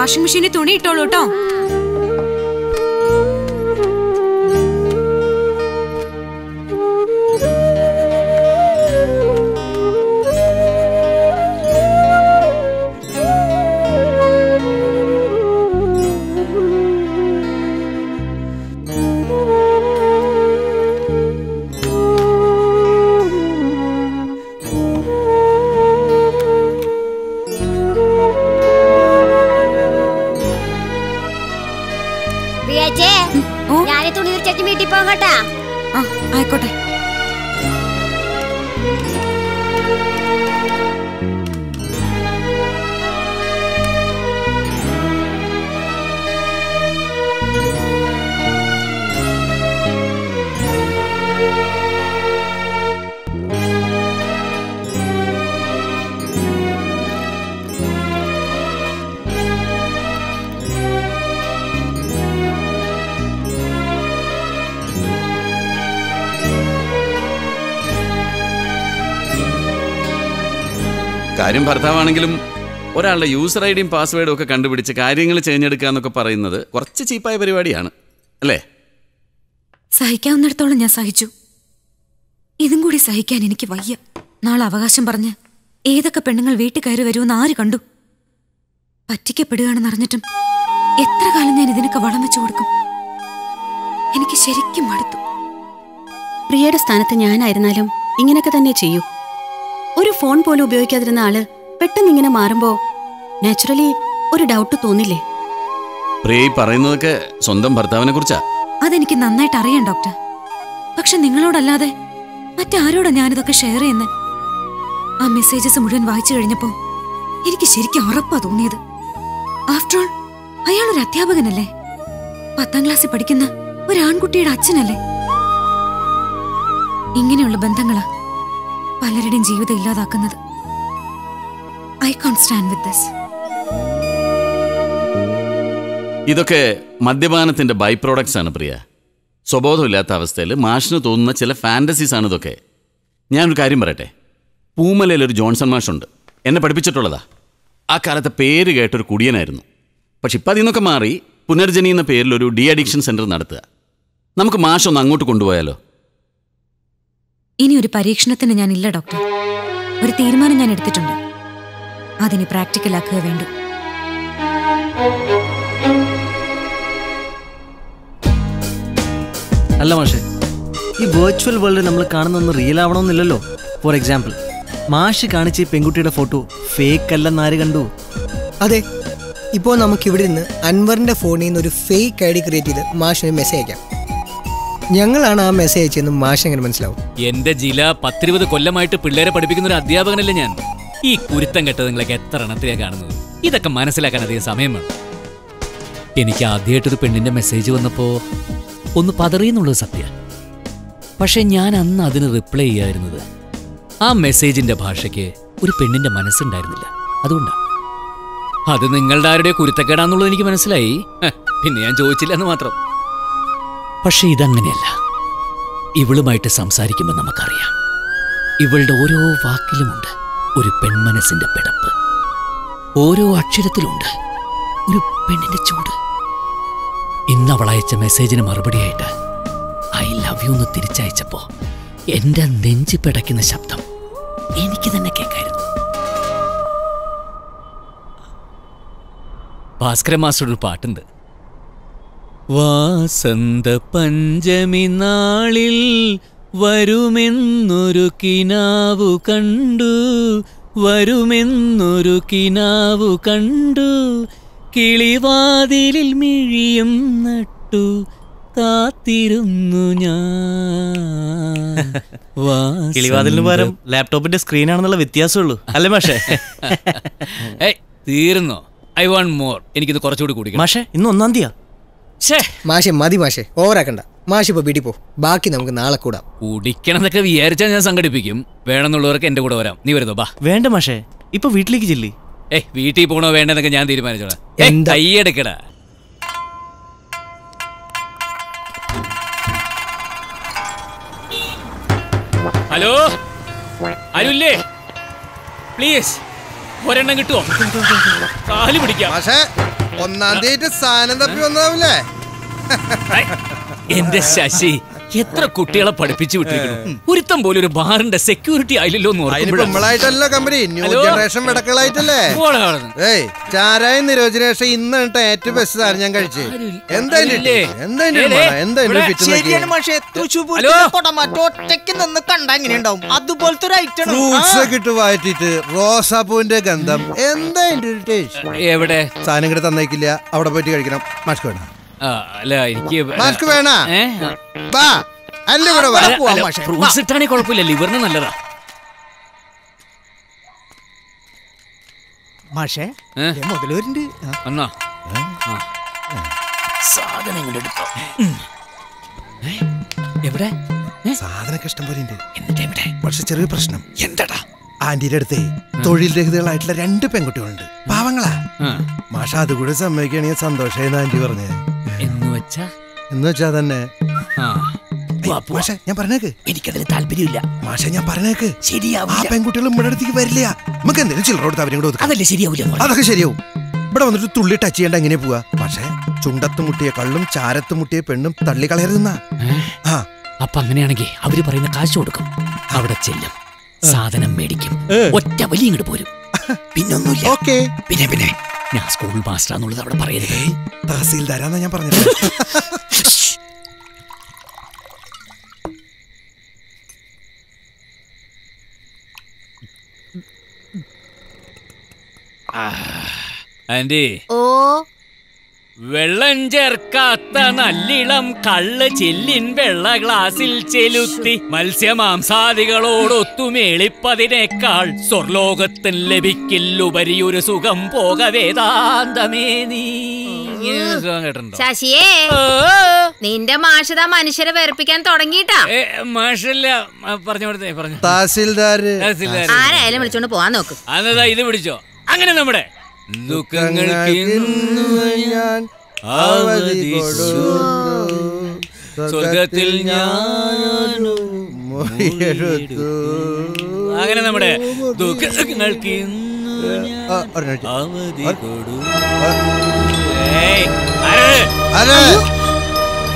Washing മെഷീനിൽ തുണി ഇട്ടോളൂ കേട്ടോ. ഓ ഞാൻ തുണി തീർച്ചയായിട്ടും വീട്ടിൽ പോകട്ടാ ആയിക്കോട്ടെ. കാര്യം ഭർത്താവാണെങ്കിലും ഒരാളുടെ യൂസർ ഐ ഡിയും പാസ്വേഡും ഒക്കെ കണ്ടുപിടിച്ച് കാര്യങ്ങൾ തിരഞ്ഞെടുക്കുക എന്നൊക്കെ പറയുന്നത് കുറച്ച് ചീപ്പായ പരിപാടിയാണ് അല്ലേ? സഹിക്കാവുന്നിടത്തോളം ഞാൻ സഹിച്ചു. ഇതും കൂടി സഹിക്കാൻ എനിക്ക് വയ്യ. നാളെ അവകാശം പറഞ്ഞ് ഏതൊക്കെ പെണ്ണുങ്ങൾ വീട്ടിൽ കയറി വരുമെന്ന് ആര് കണ്ടു? പറ്റിക്കപ്പെടുകയാണെന്ന് അറിഞ്ഞിട്ടും എത്ര കാലം ഞാൻ ഇതിനൊക്കെ വളം വെച്ചു കൊടുക്കും? എനിക്ക് ശരിക്കും മടുത്തു. പ്രിയയുടെ സ്ഥാനത്ത് ഞാനായിരുന്നാലും ഇങ്ങനെയൊക്കെ തന്നെ ചെയ്യൂ. ഒരു ഫോൺ പോലും ഉപയോഗിക്കാതിരുന്ന ആൾ പെട്ടെന്ന് ഇങ്ങനെ മാറുമ്പോ നാച്ചുറലി ഒരു ഡൗട്ട് തോന്നില്ലേ? പ്രിയ പറയുന്നതൊക്കെ സ്വന്തം ഭർത്താവിനെ കുറിച്ചാ? അതെനിക്ക് നന്നായിട്ട് അറിയാം ഡോക്ടർ പക്ഷെ നിങ്ങളോടല്ലാതെ മറ്റാരോടാ ഞാനിതൊക്കെ ഷെയർ ചെയ്യുന്നത് ആ മെസ്സേജസ് മുഴുവൻ വായിച്ചു കഴിഞ്ഞപ്പോ എനിക്ക് ശരിക്കും ഉറപ്പാ തോന്നിയത്. ആഫ്റ്റർ ഓൾ അയാൾ ഒരു അധ്യാപകനല്ലേ? പത്താം ക്ലാസ്സിൽ പഠിക്കുന്ന ഒരു ആൺകുട്ടിയുടെ അച്ഛനല്ലേ? ഇങ്ങനെയുള്ള ബന്ധങ്ങളാ പലരുടെയും ജീവിതം ഇല്ലാതാക്കുന്നത്. I can't stand with this ഇതൊക്കെ മദ്യപാനത്തിന്റെ ബൈ പ്രോഡക്ട്സ് ആണ് പ്രിയ. സ്വബോധമില്ലാത്ത അവസ്ഥയിൽ മാഷിന് തോന്നുന്ന ചില ഫാന്റസീസ് ആണ് ഇതൊക്കെ. ഞാനൊരു കാര്യം പറയട്ടെ? പൂമലയിൽ ഒരു ജോൺസൺ മാഷുണ്ട്. എന്നെ പഠിപ്പിച്ചിട്ടുള്ളതാ. ആ കാലത്തെ പേര് കേട്ടൊരു കുടിയനായിരുന്നു. പക്ഷെ ഇപ്പം അതിൽ നിന്നൊക്കെ മാറി പുനർജനി എന്ന പേരിൽ ഒരു ഡി അഡിക്ഷൻ സെന്റർ നടത്തുക. നമുക്ക് മാഷ് ഒന്ന് അങ്ങോട്ട് കൊണ്ടുപോയാലോ? ഇനി ഒരു പരീക്ഷണത്തിന് ഞാനില്ല ഇല്ല ഡോക്ടർ. ഒരു തീരുമാനം ഞാൻ എടുത്തിട്ടുണ്ട്. അതിനെ പ്രാക്ടിക്കലാക്കുക വേണ്ടു. അല്ല മാഷെ ഈ വെർച്വൽ വേൾഡ് നമ്മൾ കാണുന്നൊന്ന് റിയൽ ആവണമെന്നില്ലല്ലോ. ഫോർ എക്സാമ്പിൾ മാഷ് കാണിച്ച ഈ പെൺകുട്ടിയുടെ ഫോട്ടോ ഫേക്ക് അല്ലെന്ന് ആര് കണ്ടു? അതെ ഇപ്പോൾ നമുക്ക് ഇവിടെ നിന്ന് അൻവറിന്റെ ഫോണിൽ നിന്ന് ഒരു ഫേക്ക് ഐ ഡി ക്രിയേറ്റ് ചെയ്ത് മാഷിന് മെസ്സേജ് അയക്കാം. ഞങ്ങളാണ് ആ മെസ്സേജ് അയച്ചതെന്ന് മാഷ് എങ്ങനെ മനസ്സിലാവും? എന്റെ ജില്ല പത്തിരുപത് കൊല്ലമായിട്ട് പിള്ളേരെ പഠിപ്പിക്കുന്ന ഒരു അധ്യാപകനല്ലേ ഞാൻ? ഈ കുരുത്തം കെട്ടത് നിങ്ങളൊക്കെ എത്ര എണ്ണത്തിലാ കാണുന്നത്? ഇതൊക്കെ മനസ്സിലാക്കാൻ അധികം സമയം വേണം. എനിക്ക് ആദ്യമായിട്ടൊരു പെണ്ണിന്റെ മെസ്സേജ് വന്നപ്പോ ഒന്ന് പതറിയെന്നുള്ളത് സത്യ. പക്ഷെ ഞാൻ അന്ന് അതിന് റിപ്ലൈ ചെയ്യായിരുന്നത് ആ മെസ്സേജിന്റെ ഭാഷയ്ക്ക് ഒരു പെണ്ണിന്റെ മനസ്സുണ്ടായിരുന്നില്ല. അതുകൊണ്ടാണ് അത് നിങ്ങളുടെ ആരുടെ കുരുത്തക്കേടാന്നുള്ളത് എനിക്ക് മനസ്സിലായി. പിന്നെ ഞാൻ ചോദിച്ചില്ല എന്ന് മാത്രം. പക്ഷെ ഇതങ്ങനെയല്ല. ഇവളുമായിട്ട് സംസാരിക്കുമ്പോൾ നമുക്കറിയാം. ഇവളുടെ ഓരോ വാക്കിലുമുണ്ട് ഒരു പെൺമനസ്സിന്റെ പിടപ്പ്. ഓരോ അക്ഷരത്തിലുണ്ട് ഒരു പെണ്ണിന്റെ ചൂട്. ഇന്ന് അവൾ അയച്ച മെസ്സേജിന് മറുപടിയായിട്ട് ഐ ലവ് യു എന്ന് തിരിച്ചയച്ചപ്പോൾ എന്റെ നെഞ്ചി പിടയ്ക്കുന്ന ശബ്ദം എനിക്ക് തന്നെ കേൾക്കായിരുന്നു. ഭാസ്കര ഒരു പാട്ടുണ്ട്. വാസന്ത പഞ്ചമി നാളിൽ വരുമെന്നൊരു കിനാവു കണ്ടു വരുമെന്നൊരു കിനാവു കണ്ടു. കിളിവാതിലിൽ മിഴിയും നട്ടു കാത്തിരുന്നു ഞാൻ. കിളിവാതിലിന് പകരം ലാപ്ടോപ്പിന്റെ സ്ക്രീനാണെന്നുള്ള വ്യത്യാസമുള്ളൂ അല്ലേ മാഷേ? ഏയ് തീർന്നോ? I want more. എനിക്കിത് കുറച്ചുകൂടി കൂടി മാഷേ ഇന്ന് ഒന്നാം തീയതിയാ. ഛേ മാഷെ മതി മാഷെ ഓവറാക്കണ്ട. മാഷ് ഇപ്പൊ വീട്ടിൽ പോ. ബാക്കി നമുക്ക് നാളെ കൂടാം. കുടിക്കണമെന്നൊക്കെ വിചാരിച്ചാൽ ഞാൻ സംഘടിപ്പിക്കും. വേണമെന്നുള്ളവർക്ക് എന്റെ കൂടെ വരാം. നീ വരുന്നോ? ബാ. വേണ്ട മാഷെ ഇപ്പൊ വീട്ടിലേക്ക് ചെല്ലി. ഏയ് വീട്ടിൽ പോകണോ വേണ്ടെന്നൊക്കെ ഞാൻ തീരുമാനിച്ചോളാം? കൈയെടുക്കടാ ഹലോ? അരുല്ലേ? പ്ലീസ് ഒരെണ്ണം കിട്ടുമോ കാൽ പിടിക്കാം ഒന്നാം തീയതി സാധനം തപ്പി വന്നതാവില്ലേ? എന്റെ ശശി. എത്ര കുട്ടികളെ പഠിപ്പിച്ചു വിട്ടിരിക്കുന്നു? ഒരുത്തം പോലും ഒരു ബാറിന്റെ സെക്യൂരിറ്റി ആയില്ലല്ലോ അതിന് കമ്പനി. ന്യൂ ജനറേഷൻ വിടക്കളായിട്ടല്ലേ ഏയ് ചാരായം നിരോജനേഷൻ ഇന്നാണ് ഏറ്റവും ബെസ്റ്റ് സാധനം ഞാൻ കഴിച്ചേ. റോസാപ്പൂവിന്റെ ഗന്ധം. എന്താ എവിടെ? സാധനം കിട്ടി തന്നേക്കില്ല. അവിടെ പോയിട്ട് കഴിക്കണം. ആ, അല്ല എനിക്ക് മാസ്ക് വേണ? ഫ്രൂട്ട്സ് ഇട്ടാണെങ്കിൽ കുഴപ്പമില്ല ലിവറിന് നല്ലതാ. മാഷേ എടുത്തോ. എവിടെ? ഏ? സാധനമൊക്കെ ഇഷ്ടം പോലെ ഉണ്ട്. പക്ഷെ ചെറിയ പ്രശ്നം. എന്താടാ? ആന്റിയുടെ അടുത്തേ തൊഴിൽ രഹിതകളായിട്ടുള്ള രണ്ട് പെൺകുട്ടികളുണ്ട്. പാവങ്ങളാ. ആ. അത് കൂടെ സമ്മതിക്കുകയാണെങ്കിൽ സന്തോഷമായി ആന്റി പറഞ്ഞേ. എന്ന് വെച്ചാ? എന്ന് വെച്ചാ തന്നെ. ആ. മാഷെ ഞാൻ പറഞ്ഞേക്ക്. എനിക്കതിന് താല്പര്യമില്ല. മാഷെ ഞാൻ പറഞ്ഞേക്ക്. ആ ശരിയാവില്ല പെൺകുട്ടികൾ നമ്മുടെ അടുത്തേക്ക് വരില്ല. നമുക്ക് എന്തെങ്കിലും ചില്ലറ കൊടുത്ത് അവരും കൂടെ അതല്ലേ ശരിയാവില്ല അതൊക്കെ ശരിയാവും. ഇവിടെ വന്നിട്ട് തുള്ളി ടച്ച് ചെയ്യേണ്ട എങ്ങനെ പോവാ? പക്ഷേ ചുണ്ടത്ത് മുട്ടിയ കള്ളും ചാരത്ത് മുട്ടിയ പെണ്ണും തള്ളി കളയരുതെന്നാ ആ. അപ്പൊ അങ്ങനെയാണെങ്കിൽ അവർ പറയുന്ന കാശ് കൊടുക്കും. അവിടെ ചെല്ലും. സാധനം മേടിക്കും. ഒറ്റ വലിയ ഇങ്ങോട്ട് പോരും. പിന്നൊന്നുമില്ല. ഓക്കെ. പിന്നെ പിന്നെ. ഞാൻ സ്കൂൾ മാസ്റ്ററാന്നുള്ളത് അവിടെ പറയരുത്. തഹസീൽദാരാന്നാ ഞാൻ പറഞ്ഞത്? ആന്റി. ഓ വെള്ളം ചേർക്കാത്ത നല്ലിളം കള്ള് ചെല്ലിൻ വെള്ള ഗ്ലാസിൽ ചെലുത്തി മത്സ്യമാംസാദികളോടൊത്തുമേളിപ്പതിനേക്കാൾ സ്വർലോകത്തിൽ ലഭിക്കില്ലുപരി ഒരു സുഖം പോക വേദാന്തമേ നീ. ശശിയേ നിന്റെ മാഷത മനുഷ്യരെ വെറുപ്പിക്കാൻ തുടങ്ങിട്ടാ മാഷല്ല. പറഞ്ഞു കൊടുത്തേ പറഞ്ഞു. തഹസിൽദാർ. ആരായാലും വിളിച്ചോണ്ട് പോവാൻ നോക്ക്. അന്നതാ ഇത് പിടിച്ചോ. അങ്ങനെ നമ്മുടെ ഞാൻ അവധി. സ്വർഗത്തിൽ ഞാനും മൊഴിയെടുത്തു. അങ്ങനെ നമ്മുടെ ദുഃഖങ്ങൾക്ക് അവധി കൊടു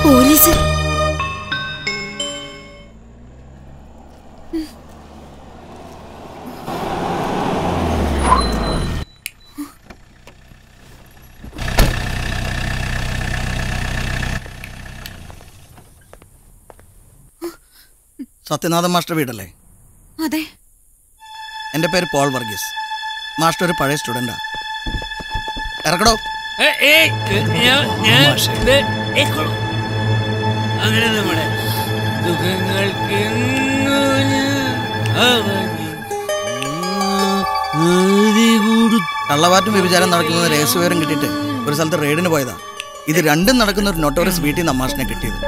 പോലീസ്. സത്യനാഥൻ മാസ്റ്റർ വീടല്ലേ? അതെ. എന്റെ പേര് പോൾ വർഗീസ്. മാസ്റ്റർ ഒരു പഴയ സ്റ്റുഡന്റാ. ഇറക്കടോ. അങ്ങനെ നമ്മുടെ ദുഃഖങ്ങൾക്ക് കള്ളവാറ്റും വ്യഭിചാരം നടക്കുന്ന രഹസ്യവിവരം കിട്ടിയിട്ട് ഒരു സ്ഥലത്ത് റെയ്ഡിന് പോയതാ. ഇത് രണ്ടും നടക്കുന്ന ഒരു നോട്ടോറിയസ് വീട്ടിൽ നിന്ന് അമ്മാഷിനെ കിട്ടിയത്.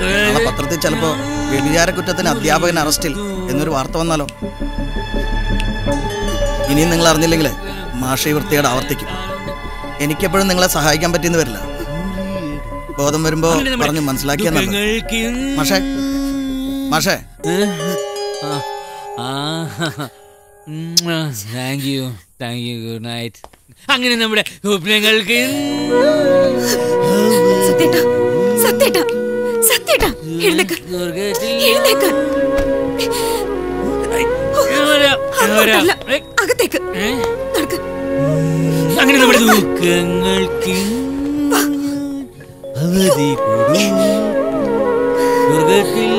നാളെ പത്രത്തിൽ ചിലപ്പോ വ്യഭിചാര കുറ്റത്തിന് അധ്യാപകൻ അറസ്റ്റിൽ എന്നൊരു വാർത്ത വന്നാലോ? ഇനിയും നിങ്ങൾ അറിഞ്ഞില്ലെങ്കിൽ മാഷി വൃത്തിയോട് ആവർത്തിക്കും. എനിക്കെപ്പോഴും നിങ്ങളെ സഹായിക്കാൻ പറ്റിയെന്ന് വരില്ല. ബോധം വരുമ്പോ പറഞ്ഞു മനസ്സിലാക്കിയാൽ. മാഷേ മാഷേ. Thank you thank you good night അങ്ങനെ നമ്മുടെ സ്വപ്നങ്ങൾക്ക് സത്യേട്ടാ സത്യേട്ടാ. സത്യേട്ടാ എഴുന്നേക്ക്. എഴുന്നേക്ക്. അങ്ങോട്ടല്ല അകത്തേക്ക്. നടക്ക്. അങ്ങനെ നമ്മുടെ ദുഃഖങ്ങൾക്ക് അവധി കൊടു സ്വർഗത്തിൽ